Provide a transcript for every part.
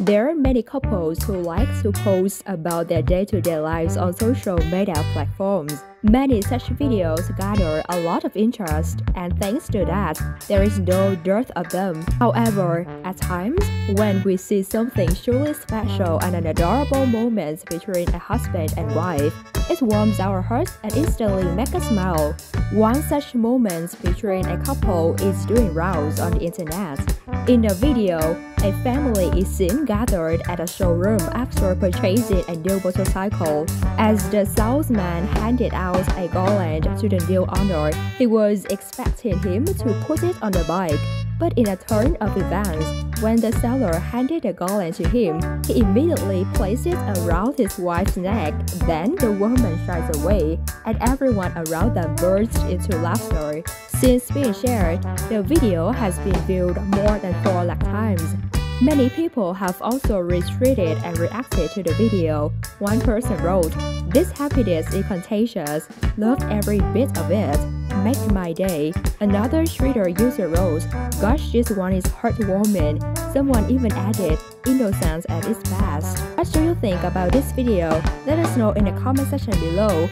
There are many couples who like to post about their day-to-day lives on social media platforms. Many such videos gather a lot of interest, and thanks to that, there is no dearth of them. However, at times, when we see something truly special and an adorable moment between a husband and wife, it warms our hearts and instantly makes us smile. One such moment featuring a couple is doing rounds on the internet. In the video, a family is seen gathered at a showroom after purchasing a new motorcycle. As the salesman handed out a garland to the new owner, he was expecting him to put it on the bike. But in a turn of events, when the seller handed the garland to him, he immediately placed it around his wife's neck. Then the woman shies away, and everyone around them burst into laughter. Since being shared, the video has been viewed more than 4 lakh times. Many people have also retweeted and reacted to the video. One person wrote, This happiness is contagious, loved every bit of it make my day. Another Twitter user wrote, Gosh, this one is heartwarming. Someone even added, innocence at its best. What do you think about this video? Let us know in the comment section below.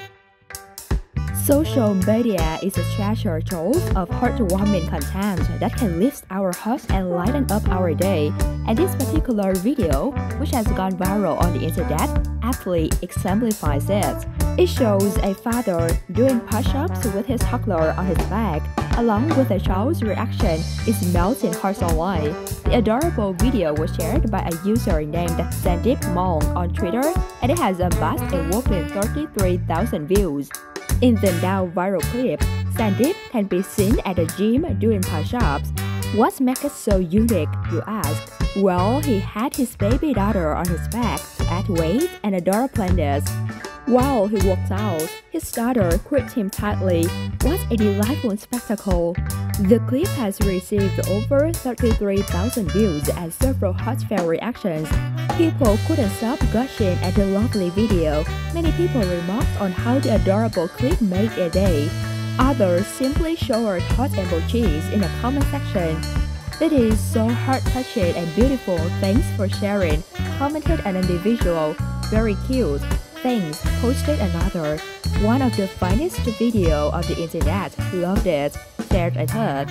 Social media is a treasure trove of heartwarming content that can lift our hearts and lighten up our day. And this particular video, which has gone viral on the internet, aptly exemplifies it. It shows a father doing push-ups with his toddler on his back, along with a child's reaction is melting hearts online. The adorable video was shared by a user named Sandeep Mong on Twitter, and it has amassed a whopping 33,000 views. In the now viral clip, Sandeep can be seen at the gym doing push-ups. What makes it so unique, you ask? Well, he had his baby daughter on his back to add weight and adore planners. While he walked out, his daughter gripped him tightly. What a delightful spectacle! The clip has received over 33,000 views and several heartfelt reactions. People couldn't stop gushing at the lovely video. Many people remarked on how the adorable clip made a day. Others simply showered heart emojis in the comment section. It is so heart-touching and beautiful, thanks for sharing, commented an individual. Very cute. Thanks, posted another. One of the finest video of the internet. Loved it, shared a third.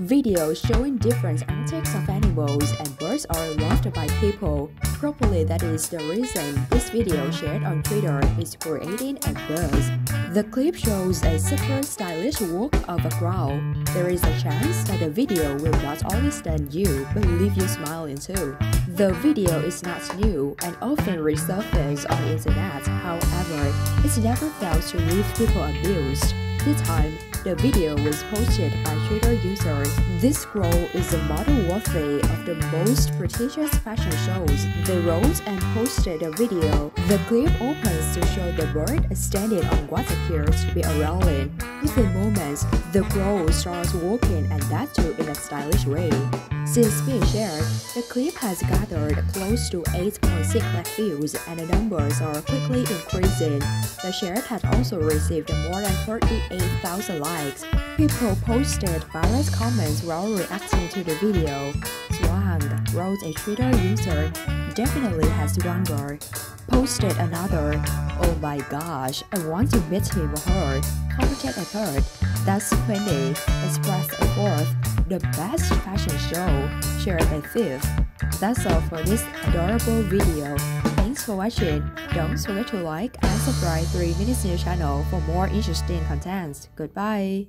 Videos showing different antics of animals and birds are loved by people. Probably that is the reason this video shared on Twitter is creating a buzz. The clip shows a super stylish walk of a crow. There is a chance that the video will not only stun you but leave you smiling too. The video is not new and often resurfaces on internet, however, it never fails to leave people amused. This time, the video was posted by Twitter users. This scroll is a model worthy of the most prestigious fashion shows. They wrote and posted a video. The clip opens to show the bird standing on what appears to be a railing. Within moments, the girl starts walking and that too in a stylish way. Since being shared, the clip has gathered close to 8.6 lakh views and the numbers are quickly increasing. The share has also received more than 38,000 likes. People posted various comments while reacting to the video. Swang wrote a Twitter user, definitely has younger. Posted another, oh my gosh, I want to meet him or her. Commented a third, that's funny, expressed a fourth, the best fashion show, shared a fifth. That's all for this adorable video. Thanks for watching. Don't forget to like and subscribe 3 Minutes News channel for more interesting contents. Goodbye.